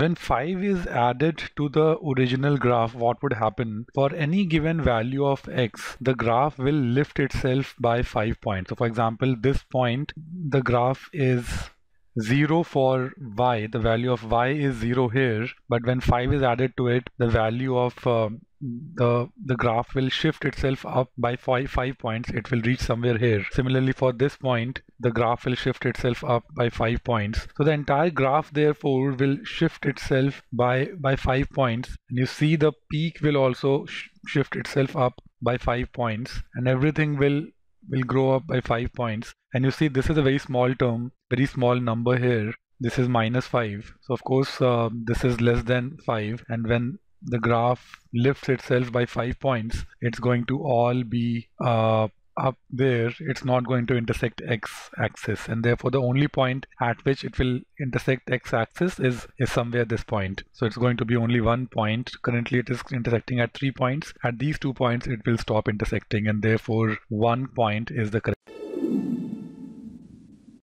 when 5 is added to the original graph, what would happen? For any given value of x, the graph will lift itself by 5 points. So for example, this point, the graph is 0 for y, the value of y is 0 here, but when 5 is added to it, the value of uh, the the graph will shift itself up by five, five points it will reach somewhere here similarly for this point the graph will shift itself up by five points. So the entire graph therefore will shift itself by by five points. And you see the peak will also sh shift itself up by five points. And everything will will grow up by five points. And you see this is a very small term very small number here. This is minus 5 so of course uh, this is less than 5 and when the graph lifts itself by five points, it's going to all be uh, up there. It's not going to intersect x axis, and therefore the only point at which it will intersect x axis is is somewhere this point. So it's going to be only one point. Currently, it is intersecting at three points. At these two points, it will stop intersecting, and therefore one point is the correct.